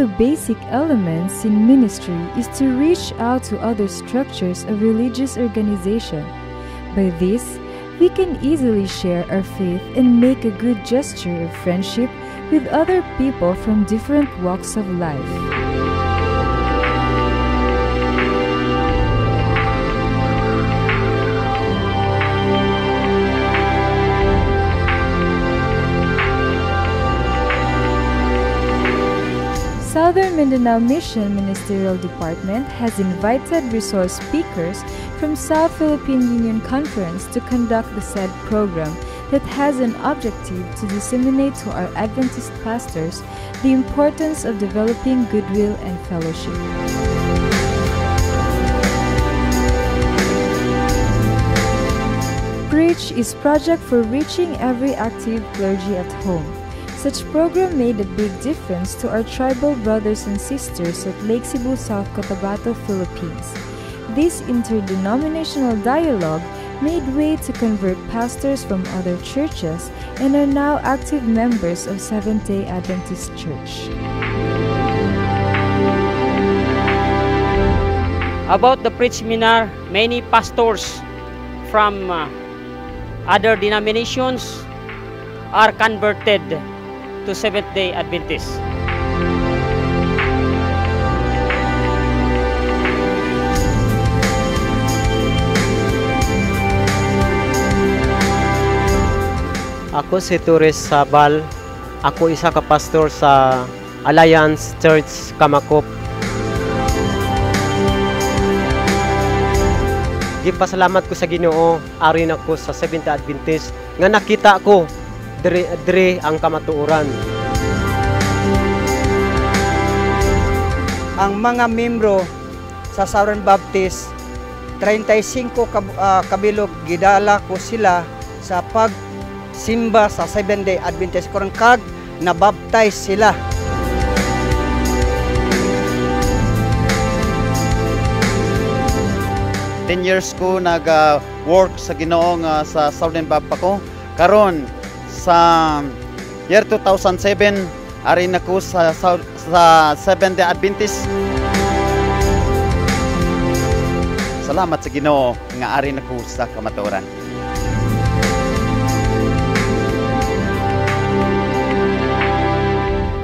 the basic elements in ministry is to reach out to other structures of religious organization. By this, we can easily share our faith and make a good gesture of friendship with other people from different walks of life. Southern Mindanao Mission Ministerial Department has invited resource speakers from South Philippine Union Conference to conduct the said program that has an objective to disseminate to our Adventist pastors the importance of developing goodwill and fellowship. Preach is project for reaching every active clergy at home. Such program made a big difference to our tribal brothers and sisters at Lake Sebu, South Cotabato, Philippines. This interdenominational dialogue made way to convert pastors from other churches and are now active members of Seventh-day Adventist Church. About the preach seminar, many pastors from uh, other denominations are converted to Seventh-day Adventists. Ako si Torres Sabal. Ako isa ka pastor sa Alliance Church Kamakop. Gipasalamat ko sa Ginoo, ari na ko sa Seventh Adventist nga nakita ko dire dire ang kamatuoran. ang mga membro sa Southern Baptist 35 kab ah, kabilog gidala ko sila sa pagsimba sa Seventh Day Adventist kurang kag na baptize sila Ten years ko nag-work sa Ginoo nga sa Southern Baptist ko. Karon sa year 2007 ari na sa sa Seventh Day Adventist. Salamat sa Ginoo nga ari na ko sa kamatuoran.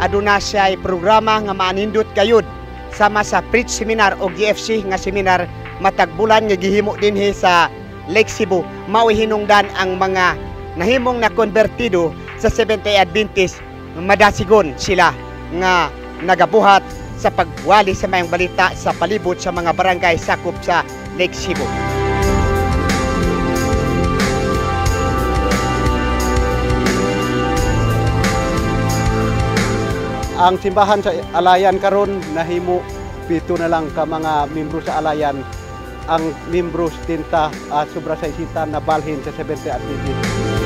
aduna siya programa nga manindot kayod sama sa preach seminar o GFC nga seminar matag bulan nga gihimo dinhi sa Lake Cebu mao hinungdan ang mga nahimong na konvertido sa Seventh-day Adventist madasigon sila nga nagabuhat sa pagwali sa mayang balita sa palibot sa mga barangay sakop sa Lake Cebu. Ang simbahan sa Alayan karon nahimo pito na lang ka mga membro sa Alayan ang membro tinta uh, sobra sa isita na balhin sa 70 at 80.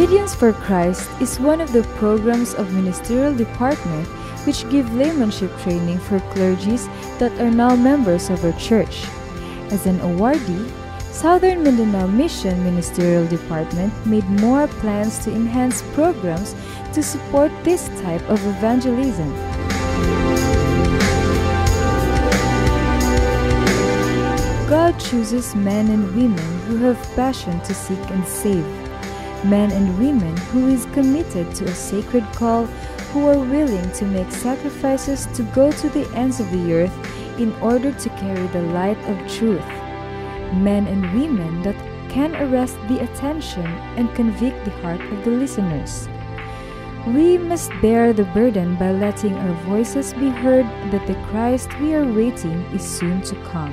Obedience for Christ is one of the programs of Ministerial Department which give laymanship training for clergies that are now members of our church. As an awardee, Southern Mindanao Mission Ministerial Department made more plans to enhance programs to support this type of evangelism. God chooses men and women who have passion to seek and save. Men and women who is committed to a sacred call, who are willing to make sacrifices to go to the ends of the earth in order to carry the light of truth. Men and women that can arrest the attention and convict the heart of the listeners. We must bear the burden by letting our voices be heard that the Christ we are waiting is soon to come.